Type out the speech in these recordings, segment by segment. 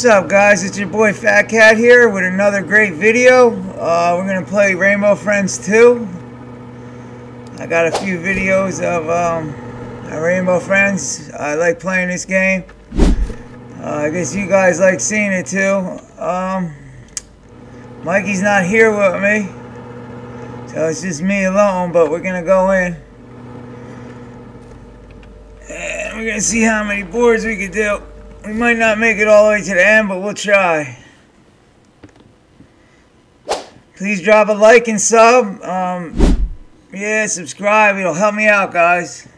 What's up guys, it's your boy Fat Kat here with another great video. Uh, we're going to play Rainbow Friends 2. I got a few videos of um, Rainbow Friends. I like playing this game. Uh, I guess you guys like seeing it too. Um, Mikey's not here with me. So it's just me alone, but we're going to go in. And we're going to see how many boards we can do. We might not make it all the way to the end, but we'll try. Please drop a like and sub. Um, yeah, subscribe. It'll help me out, guys.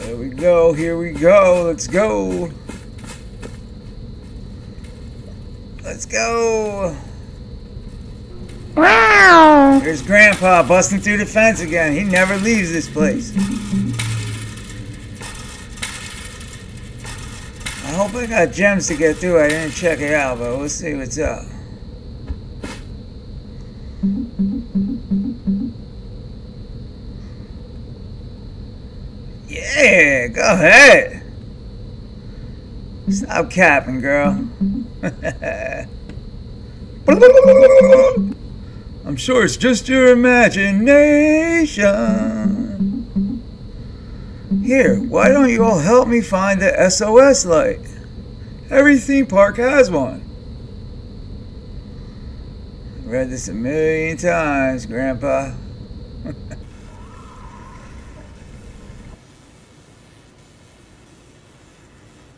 Here we go. Here we go. Let's go. Let's go. Wow! There's Grandpa busting through the fence again. He never leaves this place. I hope I got gems to get through. I didn't check it out, but we'll see what's up. Yeah, go ahead. Stop capping, girl. I'm sure it's just your imagination. Here, why don't you all help me find the SOS light? Every theme park has one. Read this a million times, Grandpa.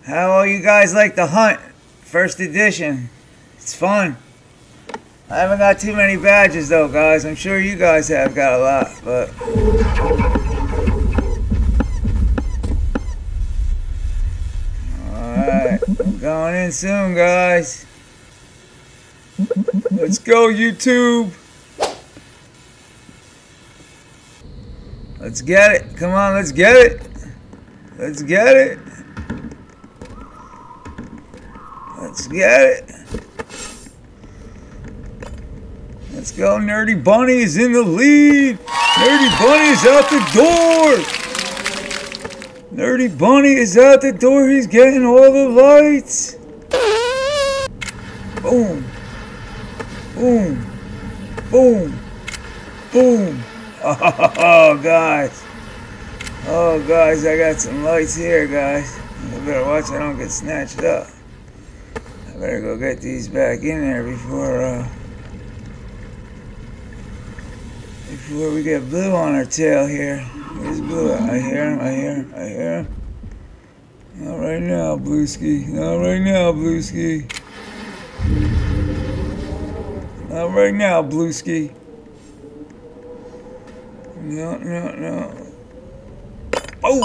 How all you guys like the hunt? First edition. It's fun. I haven't got too many badges though, guys. I'm sure you guys have got a lot, but... Alright, I'm going in soon, guys. Let's go, YouTube! Let's get it. Come on, let's get it. Let's get it. Let's get it. Let's go. Nerdy Bunny is in the lead. Nerdy Bunny is out the door. Nerdy Bunny is out the door. He's getting all the lights. Boom. Boom. Boom. Boom. Oh, guys. Oh, guys, I got some lights here, guys. I better watch I don't get snatched up. I better go get these back in there before, uh, before we get blue on our tail here. Where's blue? I hear him, I hear him, I hear him. Not right now, Blueski. Not right now, Blueski. Not right now, Blueski. No, no, no. Boom!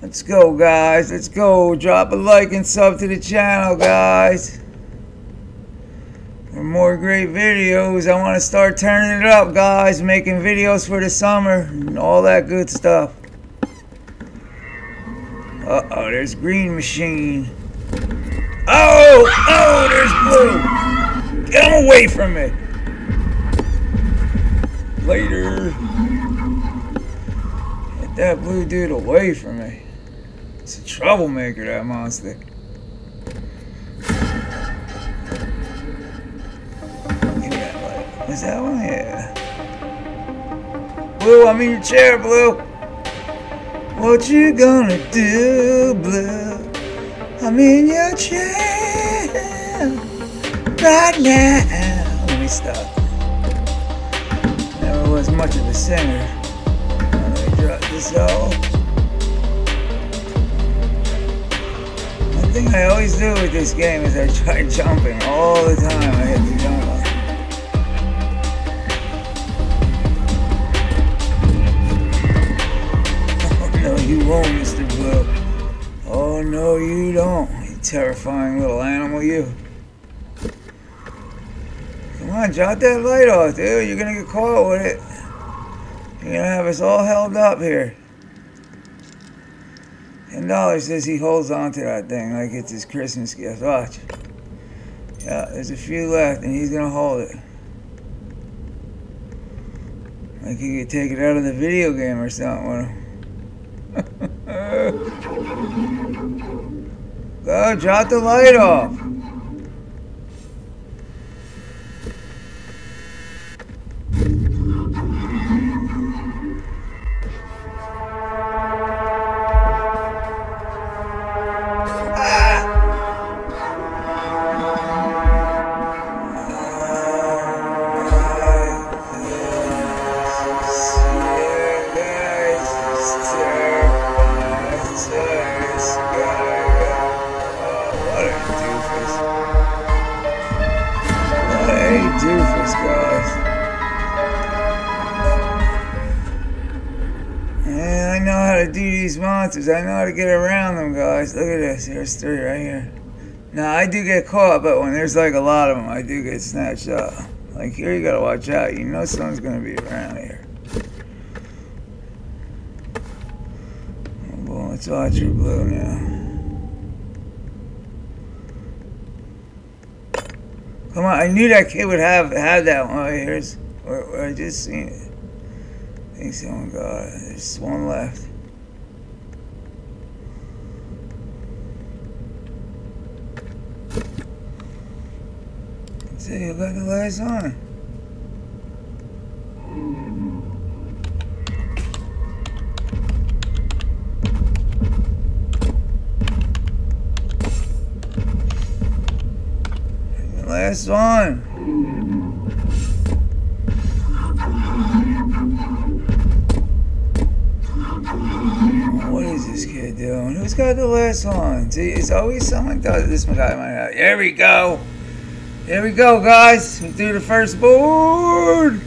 Let's go, guys. Let's go. Drop a like and sub to the channel, guys. More great videos, I want to start turning it up, guys. Making videos for the summer and all that good stuff. Uh-oh, there's Green Machine. Oh! Oh, there's Blue! Get him away from me! Later. Get that blue dude away from me. It's a troublemaker, that monster. Is that one? Yeah. Blue, I'm in your chair, Blue. What you gonna do, Blue? I'm in your chair right now. Let me stop. Never was much of a singer. Let me drop this off. One thing I always do with this game is I try jumping all the time. I hit the jump terrifying little animal, you. Come on, jot that light off, dude. You're gonna get caught with it. You're gonna have us all held up here. Ten dollars says he holds on to that thing like it's his Christmas gift. Watch. Yeah, there's a few left, and he's gonna hold it. Like he could take it out of the video game or something. Go, drop the light off. Doofus, guys. And I know how to do these monsters. I know how to get around them, guys. Look at this. Here's three right here. Now, I do get caught, but when there's like a lot of them, I do get snatched up. Like here, you gotta watch out. You know someone's gonna be around here. Oh, well, it's Ultra Blue now. Come on, I knew that kid would have have that one. Oh, here's where, where I just seen it. I someone got it. There's one left. See, you got the last one. Last one. What is this kid doing? Who's got the last one? See, it's always someone does this guy might have. Here we go. Here we go, guys. We do the first board.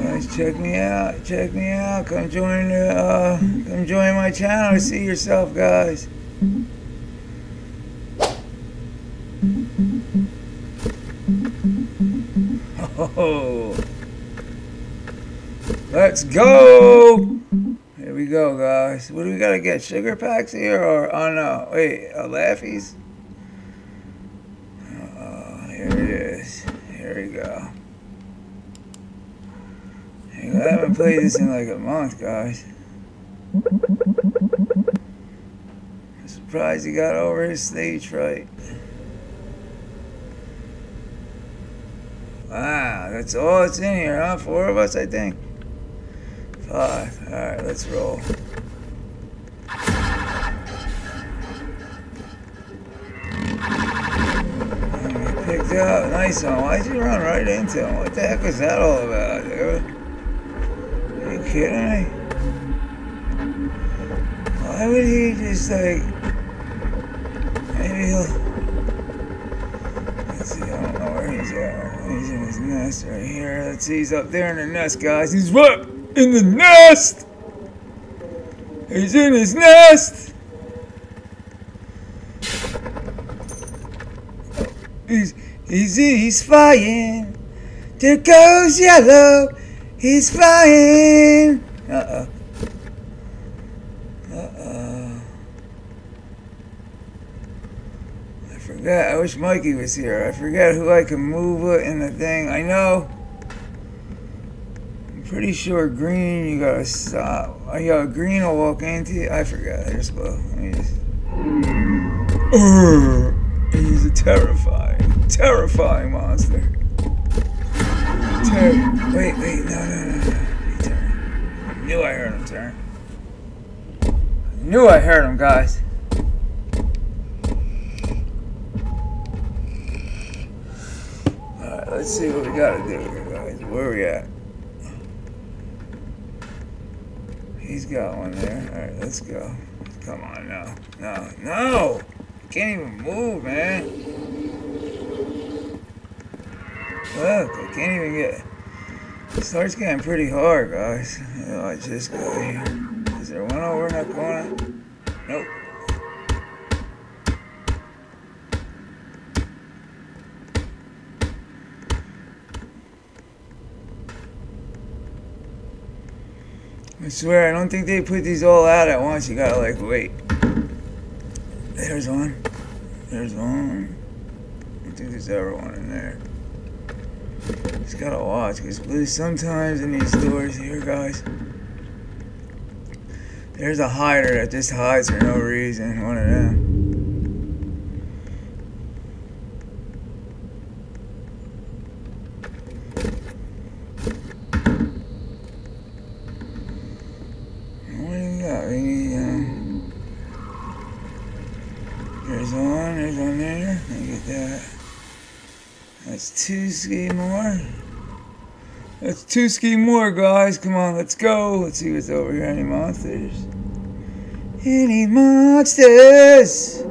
Guys, check me out. Check me out. Come join uh, come join my channel. See yourself, guys. Oh, let's go. Here we go, guys. What do we gotta get? Sugar packs here, or oh no? Wait, uh, Laffy's. Oh, here it is. Here we go. I haven't played this in like a month, guys. I'm surprised he got over his stage fright. Wow, that's all that's in here, huh? Four of us, I think. Five. Alright, let's roll. Picked up. Nice one. Why'd you run right into him? What the heck was that all about, dude? Kidding me? Eh? Why would he just like... Maybe he'll... Let's see, I don't know where he's at. He's in his nest right here. Let's see, he's up there in the nest, guys. He's what? In the nest! He's in his nest! He's, he's, he's flying. There goes yellow. He's flying. Uh-oh. Uh-oh. I forgot. I wish Mikey was here. I forgot who I can move in the thing. I know. I'm pretty sure green, you gotta stop. I got green will walk into I forgot. Me just... He's a terrifying, terrifying monster. Wait, wait, no, no, no, no. I knew I heard him turn. I knew I heard him, guys. Alright, let's see what we gotta do here, guys. Where we at? He's got one there. Alright, let's go. Come on now. No, no! Can't even move, man. Look, I can't even get. It starts getting pretty hard, guys. I just got here. Is there one over in that corner? Nope. I swear, I don't think they put these all out at once. You gotta like wait. There's one. There's one. I don't think there's ever one in there. Just gotta watch, because sometimes in these stores here, guys, there's a hider that just hides for no reason. One of them. There's one, there's one there. Let me get that. That's two ski more. That's two ski more, guys. Come on, let's go. Let's see what's over here. Any monsters? Any monsters?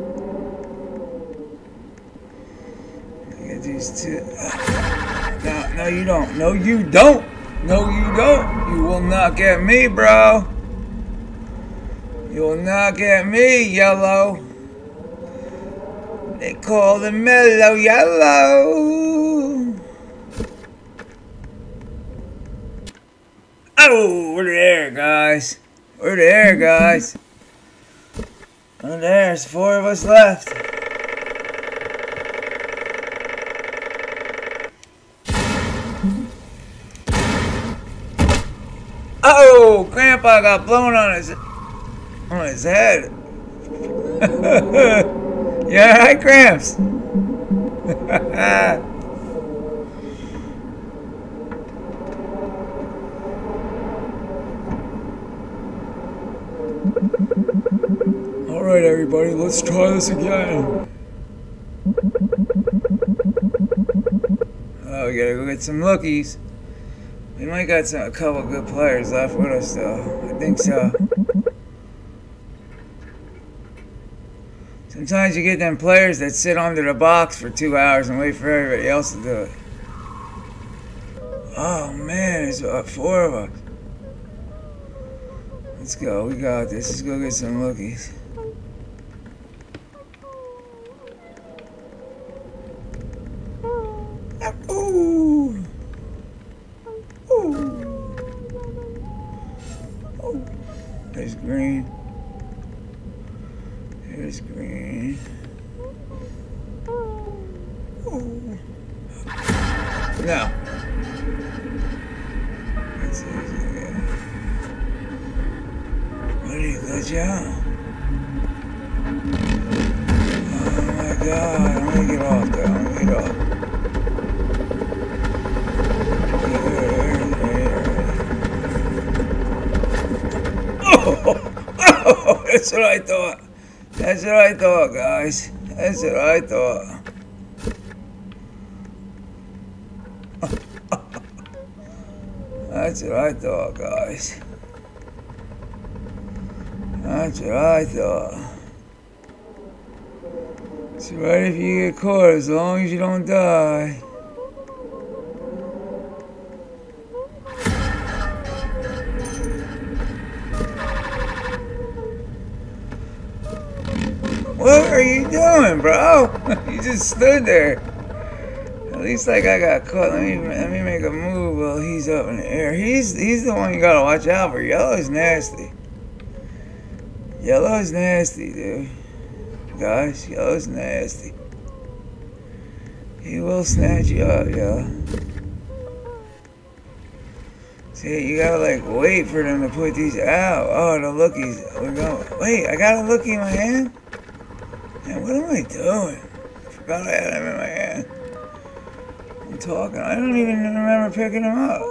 Look at these two. No, no, you don't. No, you don't. No, you don't. You will not get me, bro. You will not get me, yellow. They call the mellow yellow. Oh, we're there, guys. We're there, guys. We're. There's four of us left. Oh, Grandpa got blown on his on his head. yeah, hi, Gramps. All right, everybody, let's try this again. Oh, we gotta go get some lookies. We might got some, a couple good players left with us, though. I think so. Sometimes you get them players that sit under the box for two hours and wait for everybody else to do it. Oh man, there's about four of us. Let's go, we got this. Let's go get some lookies. That's what I thought. That's what I thought, guys. That's what I thought. That's what I thought, guys. That's what I thought. It's right if you get caught as long as you don't die. Are you doing, bro? you just stood there. At least like I got caught. Let me let me make a move while he's up in the air. He's he's the one you gotta watch out for. Yellow's nasty. Yellow's nasty, dude. Guys, yellow's nasty. He will snatch you up, yo. See, you gotta like wait for them to put these out. Oh, the lookies. We're going. Wait, I got a lookie in my hand. What am I doing? I forgot I had him in my hand. I'm talking. I don't even remember picking him up.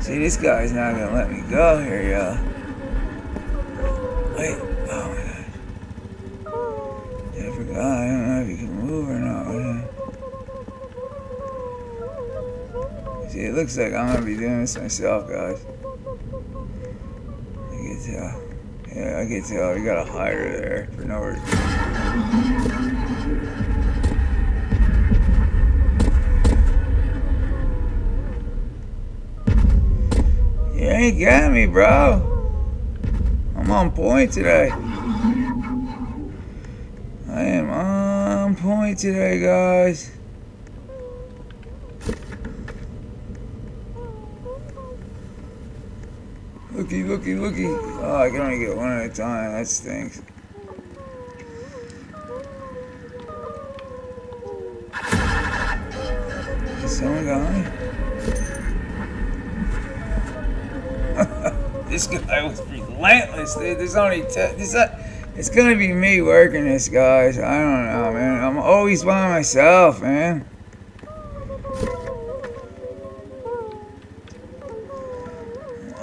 See, this guy's not gonna let me go here, yo. Wait. Oh my god. Yeah, I forgot. I don't know if you can move or not. See, it looks like I'm gonna be doing this myself, guys. Tell. Yeah, I can tell. Oh, you got a hider there for no reason. You ain't got me, bro. I'm on point today. I am on point today, guys. Looky, looky, looky. Oh, I can only get one at a time. That stinks. Is someone got me? this guy was relentless, dude. There's only ten. It's gonna be me working this, guys. I don't know, man. I'm always by myself, man.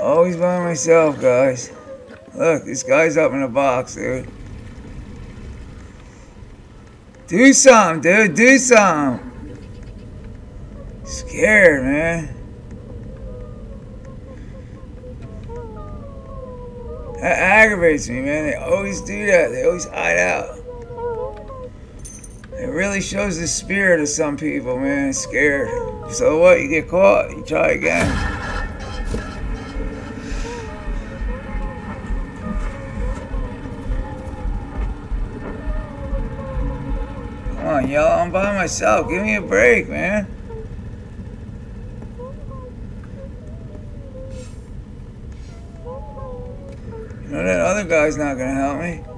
Always by myself, guys. Look, this guy's up in a box, dude. Do something, dude. Do something. Scared, man. That aggravates me, man. They always do that. They always hide out. It really shows the spirit of some people, man. Scared. So what? You get caught, you try again. Come on, y'all. I'm by myself. Give me a break, man. You know that other guy's not gonna help me.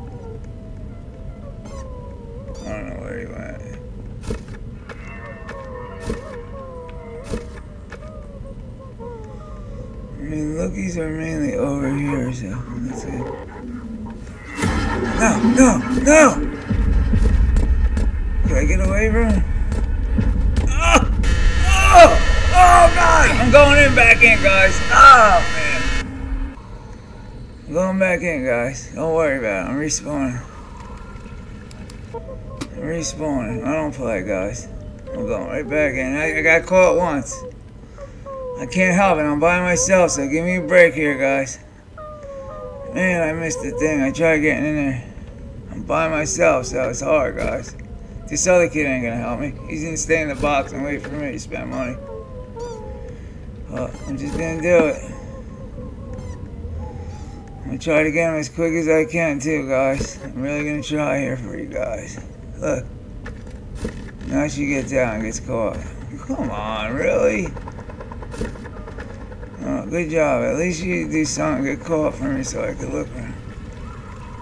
Going in back in, guys. Oh, man. I'm going back in, guys. Don't worry about it. I'm respawning. I'm respawning. I don't play, guys. I'm going right back in. I, I got caught once. I can't help it. I'm by myself, so give me a break here, guys. Man, I missed the thing. I tried getting in there. I'm by myself, so it's hard, guys. This other kid ain't gonna help me. He's gonna stay in the box and wait for me to spend money. Well, I'm just gonna do it. I'm gonna try to get him as quick as I can too, guys. I'm really gonna try here for you guys. Look. Now she gets out and gets caught. Come on, really? Oh, good job. At least you do something, get caught for me so I can look.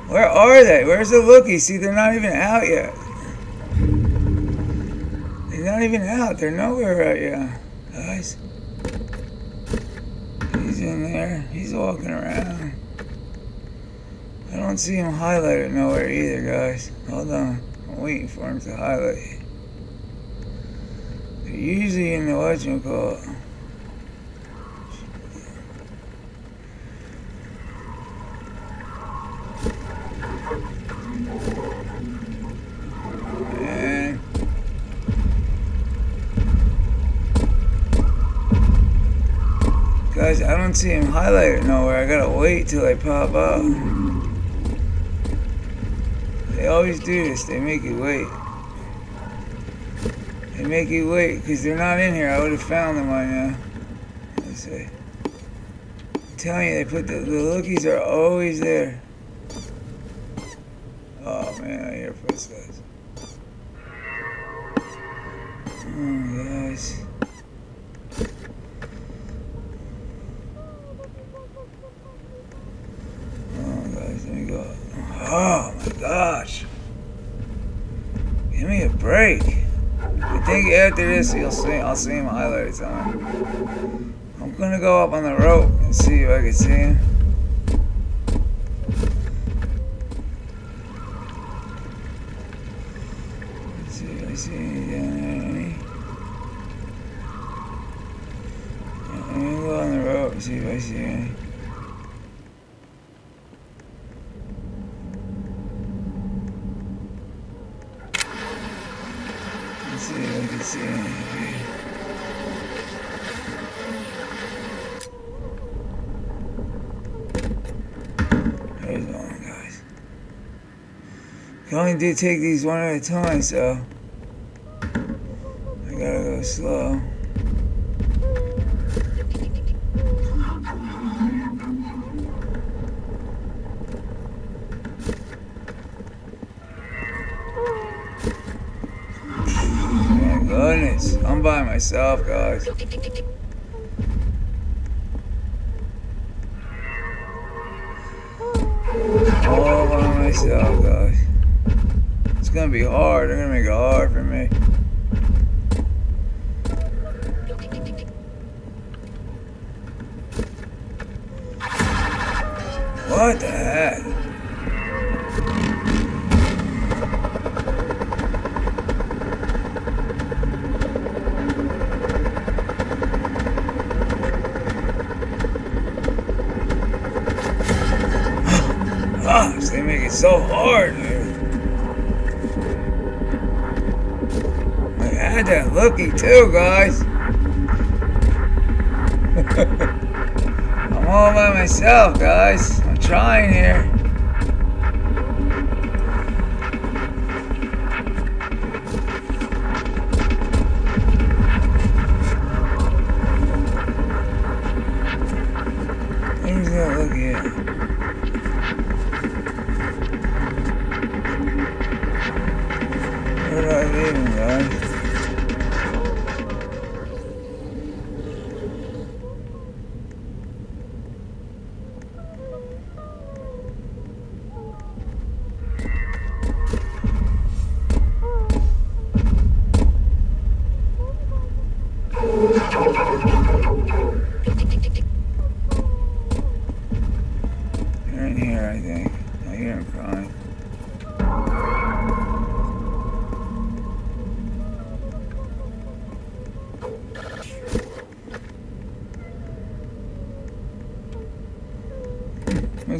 Where are they? Where's the lookie? See, they're not even out yet. They're not even out. They're nowhere right yet, guys. He's in there. He's walking around. I don't see him highlighted nowhere either, guys. Hold on. I'm waiting for him to highlight. They're usually in the whatchamacallit. Man. Guys, I don't see him highlighted nowhere. I gotta wait till they pop up. They always do this. They make you wait. They make you wait because they're not in here. I would have found them by now. Uh, let's see. I'm telling you, they put the, the lookies are always there. Think after this, you'll see. I'll see him highlighted on. I'm gonna go up on the rope and see if I can see him. Let's see if I see any down there. Any? I'm gonna go on the rope and see if I see any. Let's see if I can see any. There's one, guys. Can only do take these one at a time, so I gotta go slow. Oh my goodness, I'm by myself, guys. Be hard. They're gonna make it hard for me. What the heck? Ah, it so hard, had looky too, guys. I'm all by myself, guys. I'm trying here.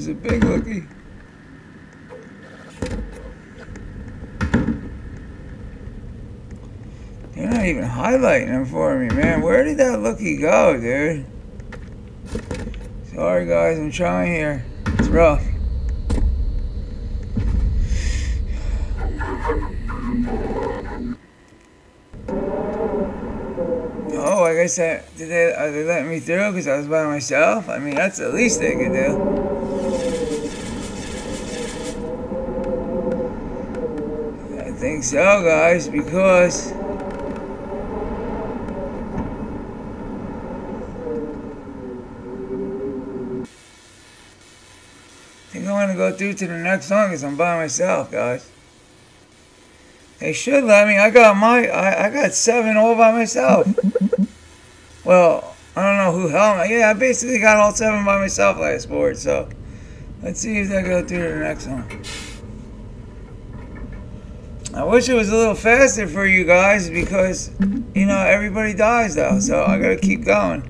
There's a big looky. They're not even highlighting him for me, man. Where did that looky go, dude? Sorry, guys. I'm trying here. It's rough. Oh, I said, did they, are they letting me through because I was by myself? I mean, that's the least they could do. Think so, guys, because I think I want to go through to the next song because I'm by myself, guys. They should let me. I got my. I, I got seven all by myself. well, I don't know who helped me. Yeah, I basically got all seven by myself last board. So let's see if they go through to the next one. I wish it was a little faster for you guys because you know everybody dies though. So I gotta keep going.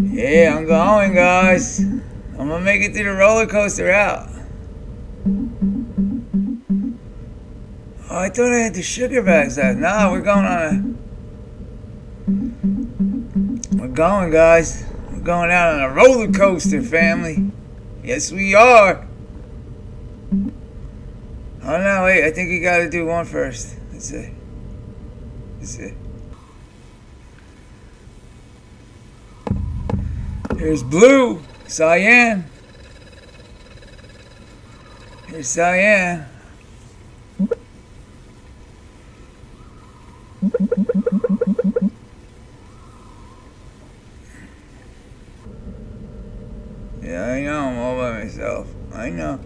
Yeah, I'm going, guys. I'm gonna make it through the roller coaster out. Oh, I thought I had the sugar bags out. Nah, we're going on a. We're going, guys. We're going out on a roller coaster, family. Yes, we are. Oh no, wait. I think we gotta do one first. Let's see. Let's see. Here's blue, cyan. Here's cyan. Yeah, I know. I'm all by myself. I know.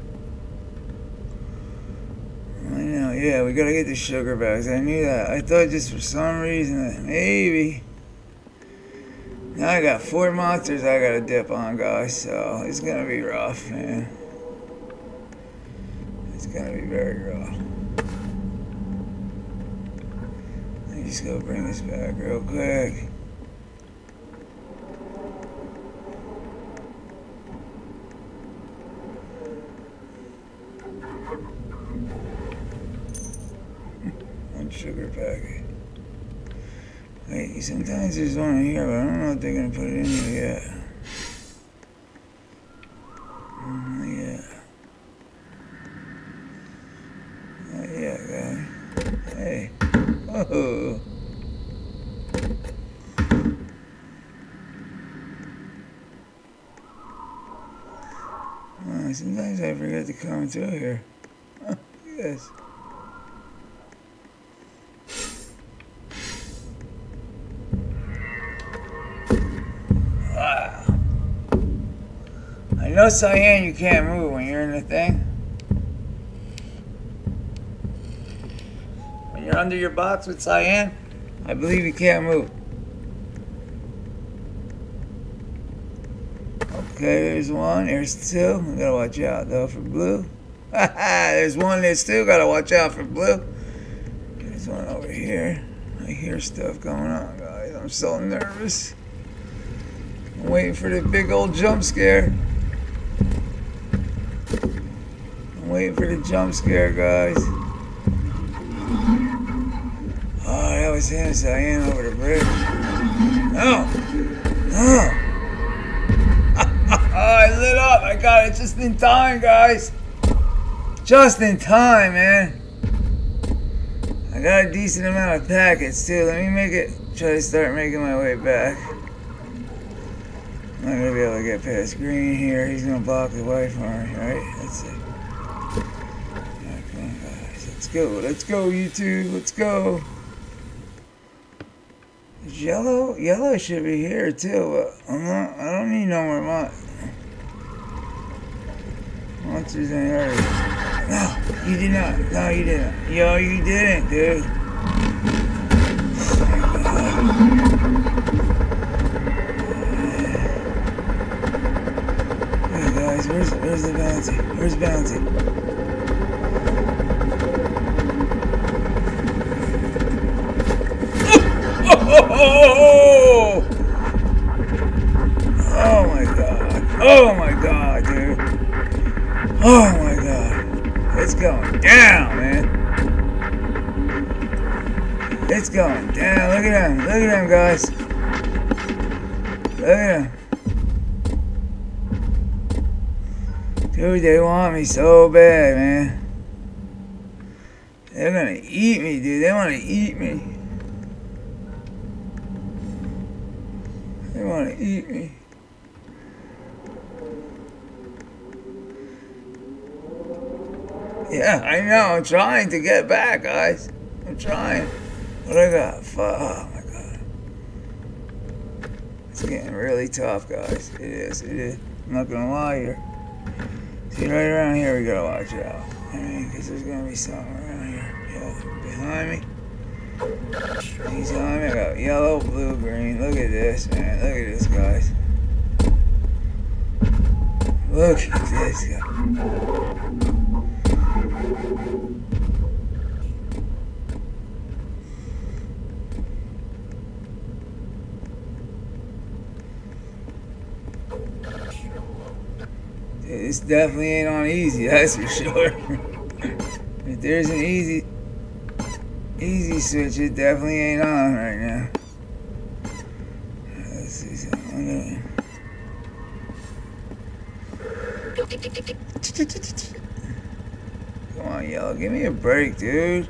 I know. Yeah, we gotta get the sugar bags. I knew that. I thought just for some reason that maybe. Now I got four monsters I gotta dip on, guys. So it's gonna be rough, man. It's gonna be very rough. Let me just go bring this back real quick. Packet. Wait, sometimes there's one here, but I don't know if they're gonna put it in here yet. Mm, yeah. Oh, yeah, guy. Hey. Oh, sometimes I forget to come through here. Know, Cyan, you can't move when you're in the thing. When you're under your box with Cyan, I believe you can't move. Okay, there's one. There's two. We gotta watch out though for blue. there's one. There's two. Gotta watch out for blue. There's one over here. I hear stuff going on, guys. I'm so nervous. I'm waiting for the big old jump scare. I'm waiting for the jump scare, guys. Oh, that was him, am over the bridge. No! No! oh, I lit up. I got it just in time, guys. Just in time, man. I got a decent amount of packets, too. Let me make it, try to start making my way back. I'm gonna be able to get past green here. He's gonna block the way for me, right? That's it. Let's go. Let's go, YouTube. Let's go. Yellow, yellow should be here too. But I'm not. I don't need no more mon monsters in here. No, you did not. No, you didn't. Yo, you didn't, dude. Hey guys, where's the bounty? Where's bounty? Oh! Oh my god. Oh my god, dude. Oh my god. It's going down, man. It's going down. Look at them. Look at them, guys. Look at them. Dude, they want me so bad, man. They're gonna eat me, dude. They wanna eat me. They want to eat me. Yeah, I know. I'm trying to get back, guys. I'm trying. What I got? Fuck. Oh my god. It's getting really tough, guys. It is. It is. I'm not gonna lie here. See, right around here, we gotta watch out. I mean, because there's gonna be something around here. Behind me. He's on me. I got yellow, blue, green. Look at this, man. Look at this, guys. Look at this guy. This definitely ain't on easy, that's for sure. if there's an easy easy switch, it definitely ain't on right now. Let's see something. Come on, yellow, give me a break, dude.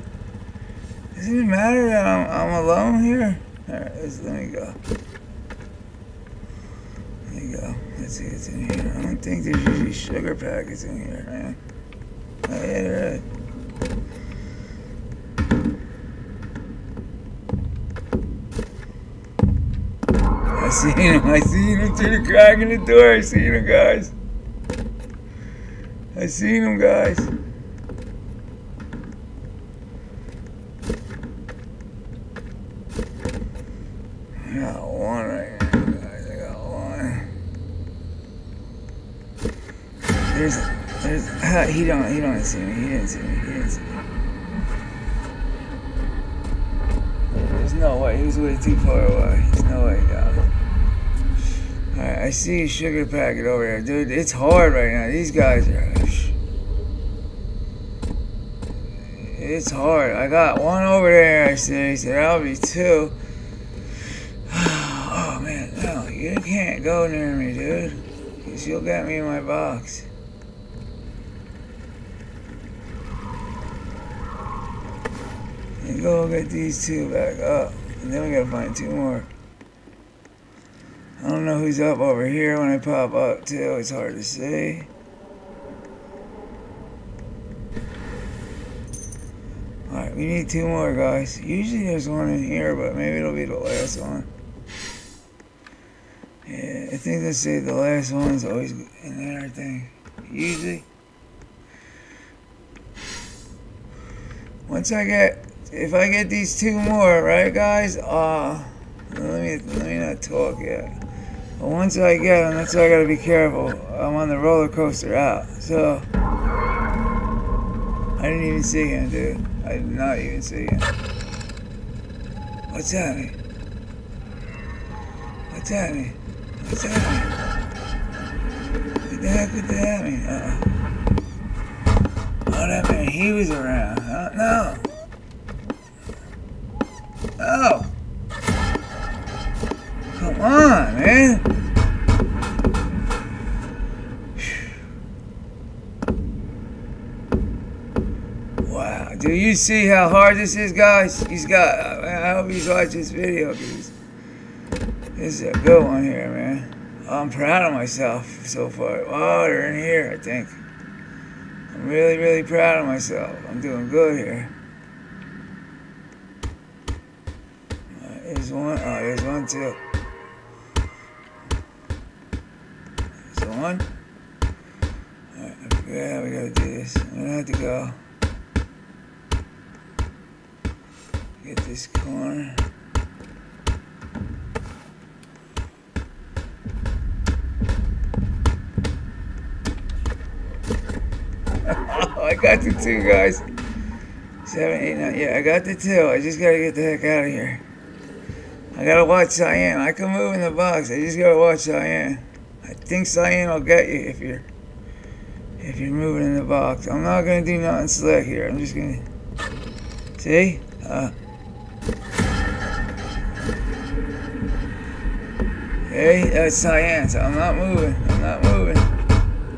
Doesn't it matter that I'm, I'm alone here? Alright, let me go. There you go. Let's see what's in here. I don't think there's usually sugar packets in here, man. Oh, yeah, there is. I seen him. I seen him through the crack in the door. I seen him, guys. I seen him, guys. I got one right now, guys. I got one. There's, there's, uh, he don't, he don't see me. He didn't see me. He didn't see me. There's no way. He was way too far away. There's no way he. Alright, I see a sugar packet over there. Dude, it's hard right now. These guys are... It's hard. I got one over there, I see. So that'll be two. Oh, man. No, you can't go near me, dude. Because you'll get me in my box. Go get these two back up. And then we gotta find two more. I don't know who's up over here when I pop up too. It's hard to see. Alright, we need two more guys. Usually there's one in here, but maybe it'll be the last one. Yeah, I think they say the last one's always in there, I think. Usually. Once I get, if I get these two more, right guys, uh, let me, let me not talk yet. But once I get them, that's why I gotta be careful. I'm on the roller coaster out, so. I didn't even see him, dude. I did not even see him. What's happening? What's happening? What's happening? What the heck did that happen? Uh -oh. oh, that meant he was around. Huh? No. Oh. Come on, man. Wow. Do you see how hard this is, guys? He's got, I hope he's watching this video this is a good one here, man. I'm proud of myself so far. Oh, they're in here, I think. I'm really, really proud of myself. I'm doing good here. Uh, there's one. Oh, there's one too. There's one. Alright, we gotta do this. I'm gonna have to go. Get this corner. Oh, I got the two, guys. Seven, eight, nine. Yeah, I got the two. I just gotta get the heck out of here. I gotta watch Cyan. I can move in the box. I just gotta watch Cyan. I think Cyan will get you if you're if you're moving in the box. I'm not gonna do nothing slick here. I'm just gonna see. Uh, hey, that's Cyan. So I'm not moving. I'm not moving.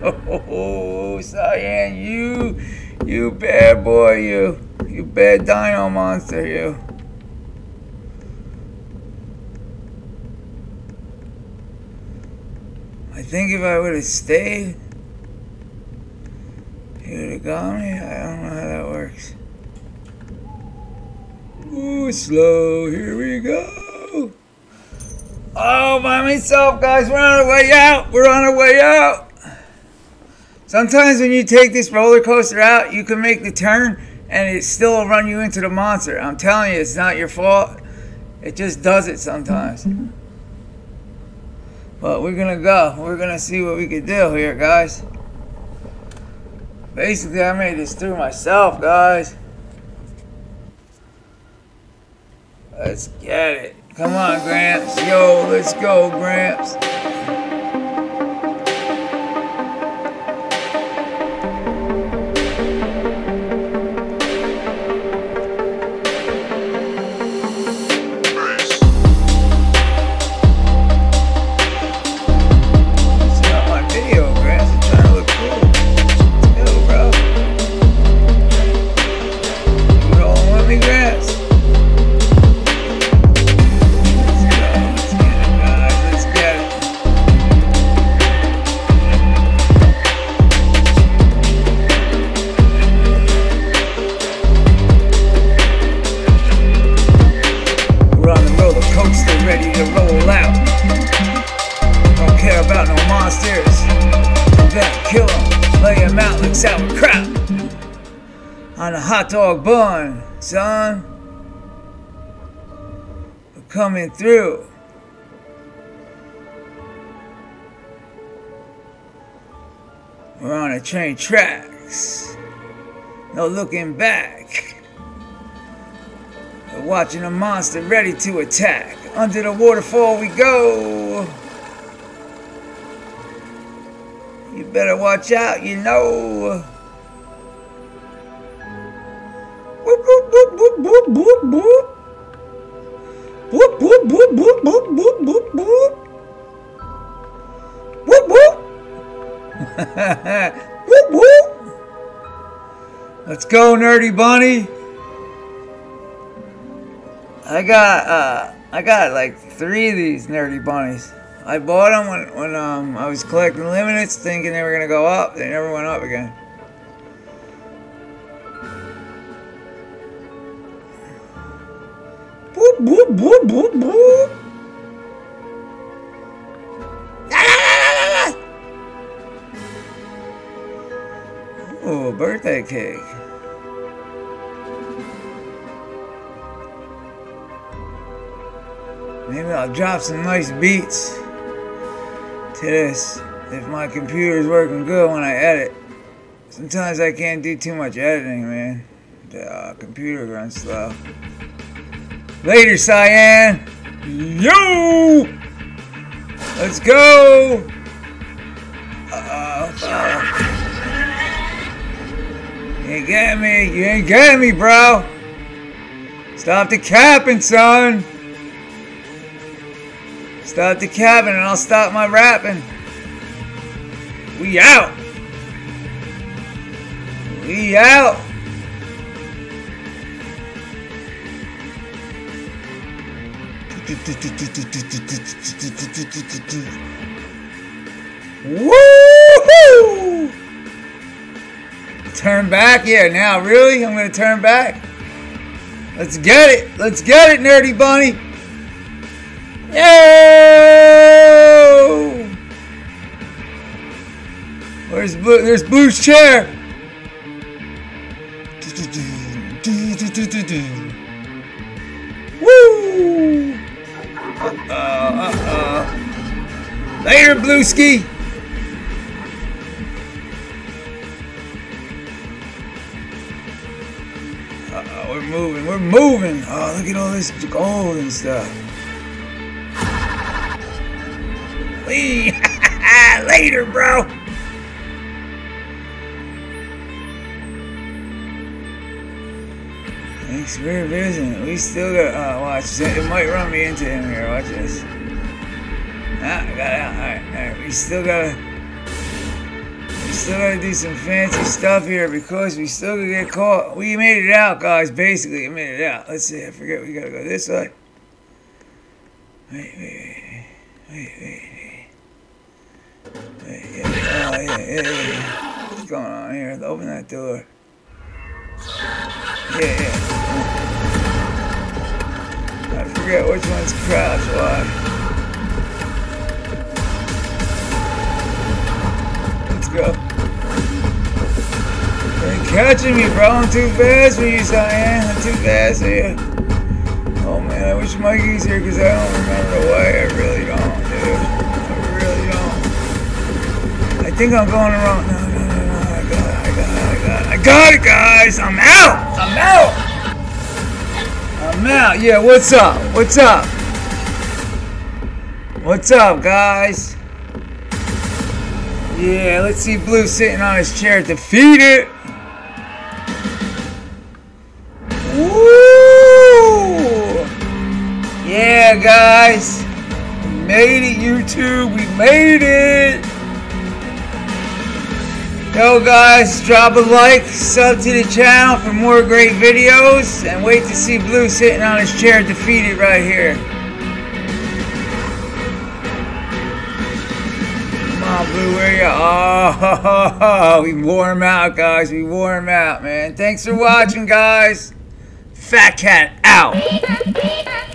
Oh, oh Cyan, you, you bad boy, you, you bad dino monster, you. Think if I would have stayed, he would have got me. I don't know how that works. Ooh, slow, here we go. Oh, by myself, guys, we're on our way out. We're on our way out. Sometimes when you take this roller coaster out, you can make the turn and it still will run you into the monster. I'm telling you, it's not your fault. It just does it sometimes. But we're gonna go. We're gonna see what we can do here, guys. Basically, I made this through myself, guys. Let's get it. Come on, Gramps. Yo, let's go, Gramps. Through. We're on a train tracks. No looking back. We're watching a monster ready to attack. Under the waterfall we go. You better watch out, you know. boop, boop. Let's go, Nerdy Bunny. I got, uh, I got like three of these Nerdy Bunnies. I bought them when, when um, I was collecting limiteds, thinking they were to go up. They never went up again. Boop, boop, boop, boop, boop. Birthday cake. Maybe I'll drop some nice beats to this if my computer's working good when I edit. Sometimes I can't do too much editing, man. The uh, computer runs slow. Later, Cyan! Yo! Let's go! Uh-oh. Uh, you ain't getting me. You ain't getting me, bro. Stop the capping, son. Stop the capping and I'll stop my rapping. We out. We out. Woo! Turn back? Yeah, now really? I'm gonna turn back? Let's get it! Let's get it, Nerdy Bunny! Yo! Where's Blue? There's Blue's chair! Woo! Uh-oh, uh-oh. Later, Blueski! Moving! Oh, look at all this gold and stuff. Later, bro! Thanks for visiting. We still got. Uh, watch. It might run me into him here. Watch this. Ah, I got out. Alright, alright. We still gotta. Still gotta do some fancy stuff here because we still gonna get caught. We made it out, guys. Basically, we made it out. Let's see. I forget. We gotta go this way. Wait, wait, wait. Wait, wait, wait. Yeah. Oh, yeah, yeah, yeah. What's going on here? Open that door. Yeah, yeah. I forget which one's crouch. Why? Let's go. Ain't catching me, bro. I'm too fast for you, Cyan. I'm too fast for you. Oh man, I wish Mikey's here because I don't remember way. I really don't, dude. I really don't. I think I'm going wrong. No, no, no, no. I got it. I got it. I got it. I got it, guys. I'm out. I'm out. I'm out. Yeah, what's up? What's up? What's up, guys? Yeah, let's see Blue sitting on his chair. Defeat it. Guys. We made it, YouTube. We made it. Yo guys, drop a like, sub to the channel for more great videos, and wait to see Blue sitting on his chair defeated right here. Come on, Blue, where you? Oh, we him out, guys. We him out, man. Thanks for watching, guys. Fat Kat out.